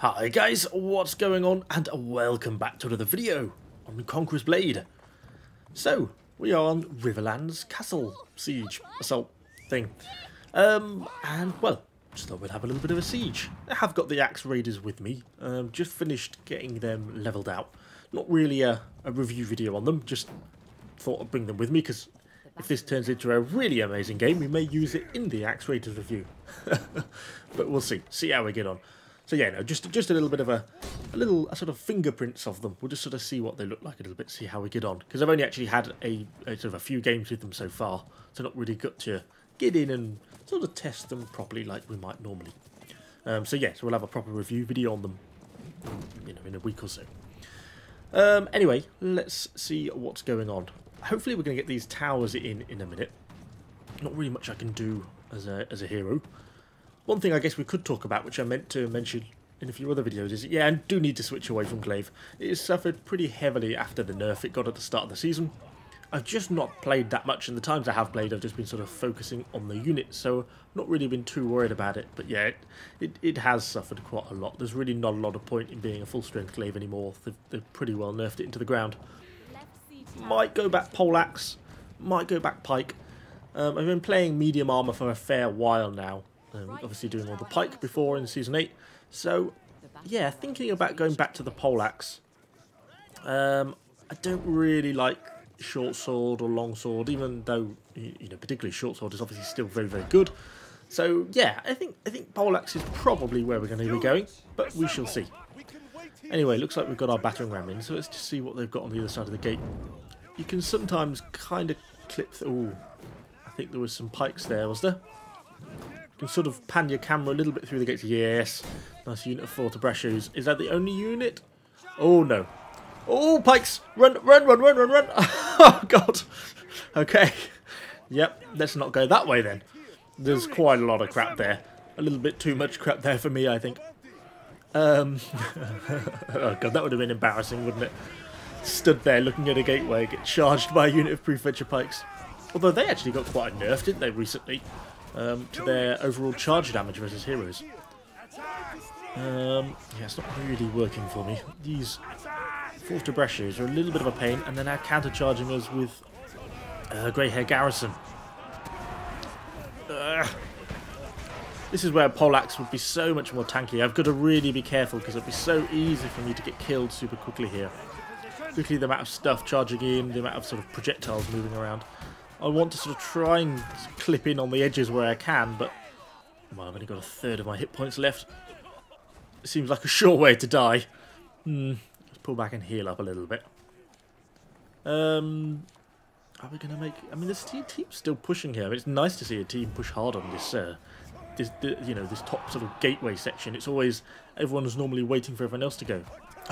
Hi guys, what's going on and welcome back to another video on Conqueror's Blade. So, we are on Riverlands Castle Siege Assault thing. Um, and well, just thought we'd have a little bit of a siege. I have got the Axe Raiders with me, um, just finished getting them levelled out. Not really a, a review video on them, just thought I'd bring them with me because if this turns into a really amazing game, we may use it in the Axe Raiders review. but we'll see, see how we get on. So yeah, no, just just a little bit of a, a little a sort of fingerprints of them. We'll just sort of see what they look like a little bit, see how we get on. Because I've only actually had a, a, sort of a few games with them so far, so not really got to get in and sort of test them properly like we might normally. Um, so yeah, so we'll have a proper review video on them, you know, in a week or so. Um, anyway, let's see what's going on. Hopefully we're going to get these towers in in a minute. Not really much I can do as a, as a hero. One thing I guess we could talk about, which I meant to mention in a few other videos, is yeah, and do need to switch away from Glaive. It has suffered pretty heavily after the nerf it got at the start of the season. I've just not played that much, and the times I have played, I've just been sort of focusing on the unit, so not really been too worried about it. But yeah, it, it, it has suffered quite a lot. There's really not a lot of point in being a full-strength Glaive anymore. They've, they've pretty well nerfed it into the ground. Might go back Poleaxe, might go back Pike. Um, I've been playing medium armour for a fair while now, um, obviously doing all the pike before in Season 8. So, yeah, thinking about going back to the poleaxe. Um, I don't really like short sword or long sword, even though, you know, particularly short sword is obviously still very, very good. So, yeah, I think I think poleaxe is probably where we're going to be going, but we shall see. Anyway, looks like we've got our battering ram in, so let's just see what they've got on the other side of the gate. You can sometimes kind of clip... Oh, I think there was some pikes there, was there? Can sort of pan your camera a little bit through the gates. Yes. Nice unit of four to Fortebraccios. Is that the only unit? Oh, no. Oh, pikes! Run, run, run, run, run, run! oh, God. Okay. Yep, let's not go that way then. There's quite a lot of crap there. A little bit too much crap there for me, I think. Um, oh, God, that would have been embarrassing, wouldn't it? Stood there looking at a gateway, get charged by a unit of Prefecture pikes. Although they actually got quite a nerf, didn't they, recently? Um, to their overall charge damage versus heroes. Um, yeah, it's not really working for me. These Fortebraccios are a little bit of a pain, and they're now counter-charging us with uh, Greyhair Garrison. Uh, this is where Poleaxe would be so much more tanky. I've got to really be careful because it'd be so easy for me to get killed super quickly here. Quickly the amount of stuff charging in, the amount of sort of projectiles moving around. I want to sort of try and clip in on the edges where I can, but well, I've only got a third of my hit points left. It seems like a sure way to die. Hmm, let's pull back and heal up a little bit. Um, are we going to make... I mean, this team, team's still pushing here. It's nice to see a team push hard on this, uh, this, you know, this top sort of gateway section. It's always... Everyone's normally waiting for everyone else to go.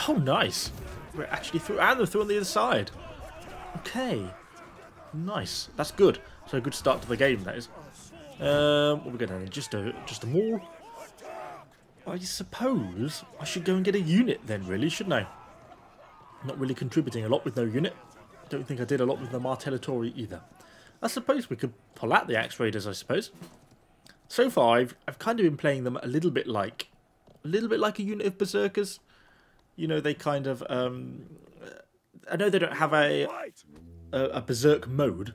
Oh, nice. We're actually through... And they're through on the other side. Okay. Nice. That's good. So a good start to the game, that is. Um, what are we going to Just a, just a mall? I suppose I should go and get a unit then, really, shouldn't I? Not really contributing a lot with no unit. Don't think I did a lot with the Martellatori either. I suppose we could pull out the Axe Raiders, I suppose. So far, I've, I've kind of been playing them a little bit like... A little bit like a unit of Berserkers. You know, they kind of... Um, I know they don't have a a, a berserk mode,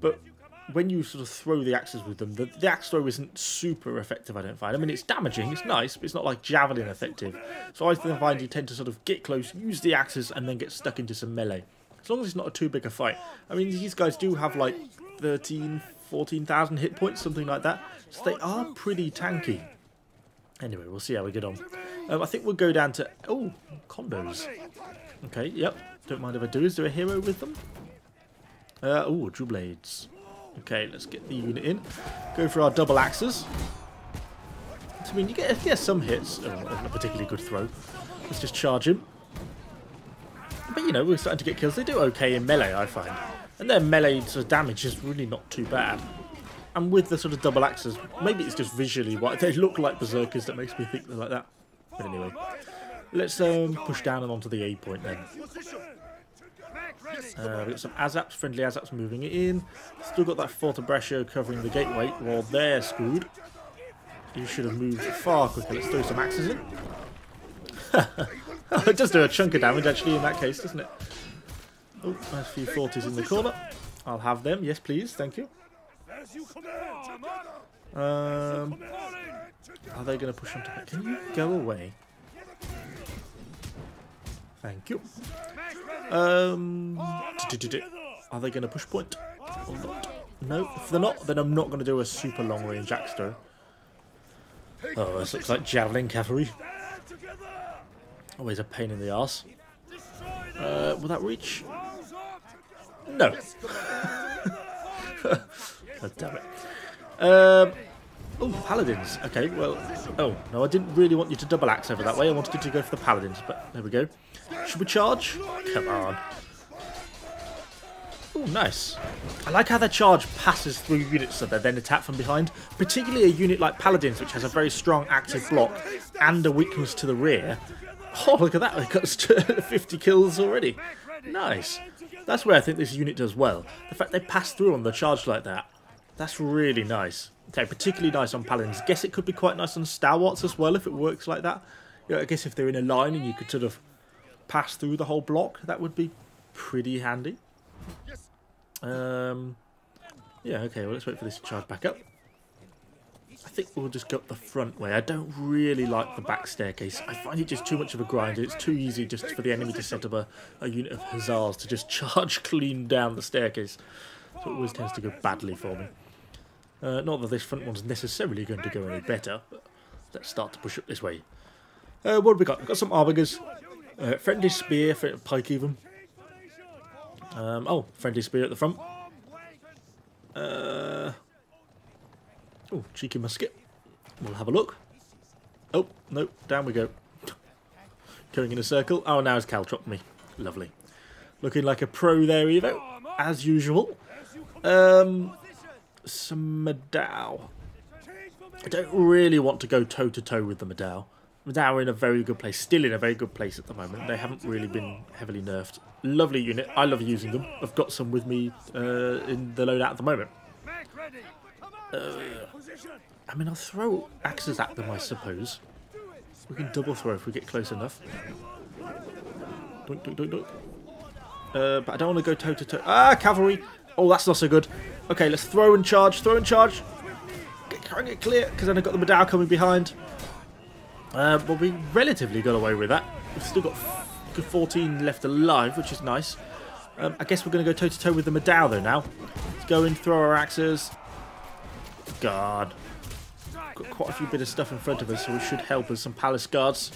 but when you sort of throw the axes with them, the, the axe throw isn't super effective, I don't find. I mean, it's damaging, it's nice, but it's not like javelin effective. So I find you tend to sort of get close, use the axes, and then get stuck into some melee. As long as it's not a too big a fight. I mean, these guys do have like 13, 14,000 hit points, something like that. So they are pretty tanky. Anyway, we'll see how we get on. Um, I think we'll go down to... Oh, condos. Okay, yep. Don't mind if I do. Is there a hero with them? Uh, oh, True Blades. Okay, let's get the unit in. Go for our double axes. I mean, you get, you get some hits. Oh, a particularly good throw. Let's just charge him. But, you know, we're starting to get kills. They do okay in melee, I find. And their melee sort of damage is really not too bad. And with the sort of double axes, maybe it's just visually what they look like berserkers that makes me think they're like that. But anyway, let's um, push down and onto the A point then. Uh, we've got some Azaps, friendly Azaps moving it in. Still got that Fortebraccio covering the gateway while they're screwed. You should have moved far quicker. Let's throw some axes in. it does do a chunk of damage actually in that case, doesn't it? Oh, there's a few 40s in the corner. I'll have them. Yes, please. Thank you. Um, are they going to push onto me? Can you go away? Thank you. Um, are they going to push point or not? No, if they're not, then I'm not going to do a super long range axe throw. Oh, this looks like javelin cavalry. Always a pain in the ass. Uh, will that reach? No. God damn it. Um, oh, paladins. Okay, well... Oh, no, I didn't really want you to double axe over that way. I wanted you to go for the paladins, but there we go. Should we charge? Come on. Oh, nice. I like how their charge passes through units so they then attack from behind. Particularly a unit like Paladins, which has a very strong active block and a weakness to the rear. Oh, look at that. It got 50 kills already. Nice. That's where I think this unit does well. The fact they pass through on the charge like that. That's really nice. Okay, particularly nice on Paladins. Guess it could be quite nice on Stalwarts as well if it works like that. Yeah, I guess if they're in a line and you could sort of pass through the whole block, that would be pretty handy. Um, yeah, okay, well let's wait for this to charge back up. I think we'll just go up the front way. I don't really like the back staircase. I find it just too much of a grind. It's too easy just for the enemy to set up a, a unit of hussars to just charge clean down the staircase. So it always tends to go badly for me. Uh, not that this front one's necessarily going to go any better, but let's start to push up this way. Uh, what have we got? We've got some Arbigers. Uh, friendly Spear, for Pike even. Um, oh, friendly spear at the front. Uh, oh, cheeky musket. We'll have a look. Oh, no, down we go. Going in a circle. Oh, now it's caltropped me. Lovely. Looking like a pro there, Evo, as usual. Um, some Madao. I don't really want to go toe-to-toe -to -toe with the Madao. Madao are in a very good place, still in a very good place at the moment. They haven't really been heavily nerfed. Lovely unit. I love using them. I've got some with me uh, in the loadout at the moment. Uh, I mean, I'll throw axes at them, I suppose. We can double throw if we get close enough. Dunk, dunk, dunk, dunk. Uh, but I don't want to go toe to toe. Ah, cavalry! Oh, that's not so good. Okay, let's throw and charge. Throw and charge. Get, get clear, because then I've got the Madao coming behind. Uh, but we relatively got away with that. We've still got 14 left alive, which is nice. Um, I guess we're going to go toe-to-toe -to -toe with the Madao, though, now. Let's go and throw our axes. God. Got quite a few bit of stuff in front of us, so we should help us. Some palace guards.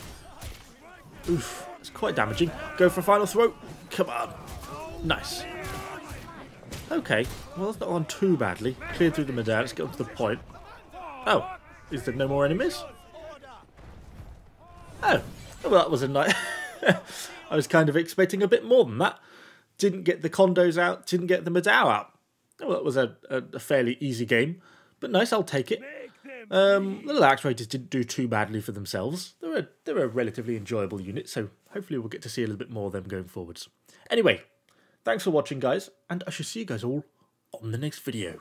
Oof, it's quite damaging. Go for a final throw. Come on. Nice. Okay, well, that's not gone too badly. Clear through the Madao. Let's get on to the point. Oh, is there no more enemies? Oh, well, that was a nice... I was kind of expecting a bit more than that. Didn't get the condos out, didn't get the Madao out. Well, that was a, a, a fairly easy game, but nice, I'll take it. Um, the Axe Raiders didn't do too badly for themselves. They're a, they're a relatively enjoyable unit, so hopefully we'll get to see a little bit more of them going forwards. Anyway, thanks for watching, guys, and I shall see you guys all on the next video.